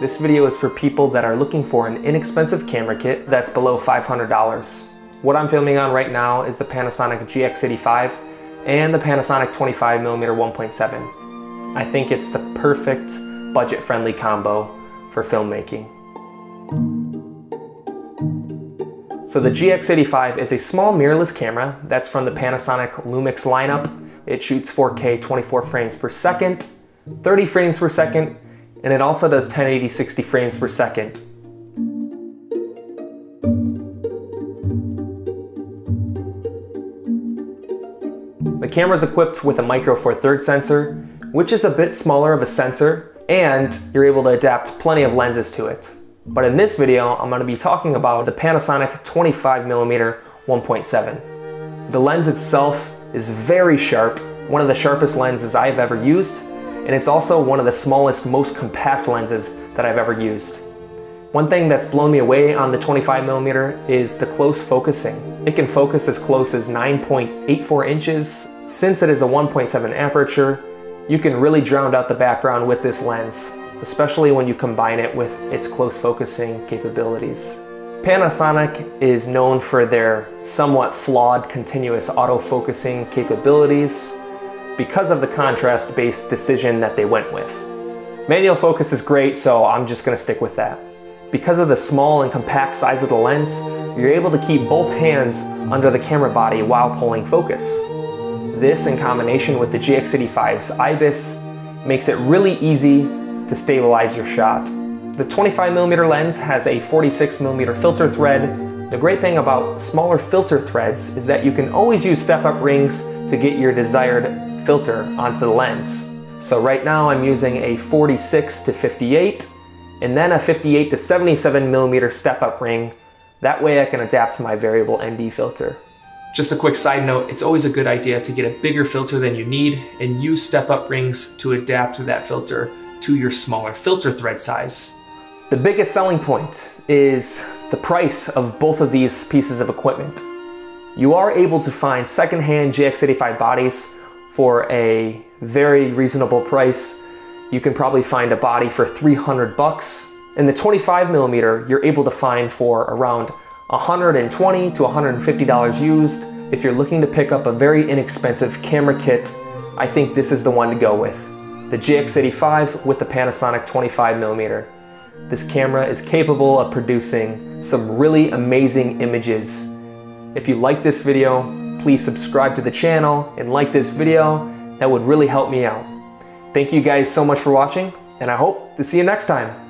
This video is for people that are looking for an inexpensive camera kit that's below $500. What I'm filming on right now is the Panasonic GX85 and the Panasonic 25mm 1.7. I think it's the perfect budget-friendly combo for filmmaking. So the GX85 is a small mirrorless camera that's from the Panasonic Lumix lineup. It shoots 4K 24 frames per second, 30 frames per second, and it also does 1080 60 frames per second. The camera is equipped with a Micro Four Thirds sensor, which is a bit smaller of a sensor, and you're able to adapt plenty of lenses to it. But in this video, I'm gonna be talking about the Panasonic 25mm 1.7. The lens itself is very sharp, one of the sharpest lenses I've ever used, and it's also one of the smallest, most compact lenses that I've ever used. One thing that's blown me away on the 25mm is the close focusing. It can focus as close as 9.84 inches. Since it is a 1.7 aperture, you can really drown out the background with this lens especially when you combine it with its close focusing capabilities. Panasonic is known for their somewhat flawed continuous autofocusing capabilities because of the contrast-based decision that they went with. Manual focus is great, so I'm just gonna stick with that. Because of the small and compact size of the lens, you're able to keep both hands under the camera body while pulling focus. This in combination with the GX85's IBIS makes it really easy to stabilize your shot. The 25mm lens has a 46mm filter thread. The great thing about smaller filter threads is that you can always use step-up rings to get your desired filter onto the lens. So right now I'm using a 46 to 58 and then a 58 to 77 millimeter step-up ring. That way I can adapt my variable ND filter. Just a quick side note, it's always a good idea to get a bigger filter than you need and use step-up rings to adapt that filter to your smaller filter thread size. The biggest selling point is the price of both of these pieces of equipment. You are able to find secondhand GX85 bodies for a very reasonable price. You can probably find a body for 300 bucks. And the 25 millimeter, you're able to find for around 120 to 150 dollars used. If you're looking to pick up a very inexpensive camera kit, I think this is the one to go with the GX85 with the Panasonic 25 millimeter. This camera is capable of producing some really amazing images. If you like this video, please subscribe to the channel and like this video. That would really help me out. Thank you guys so much for watching, and I hope to see you next time.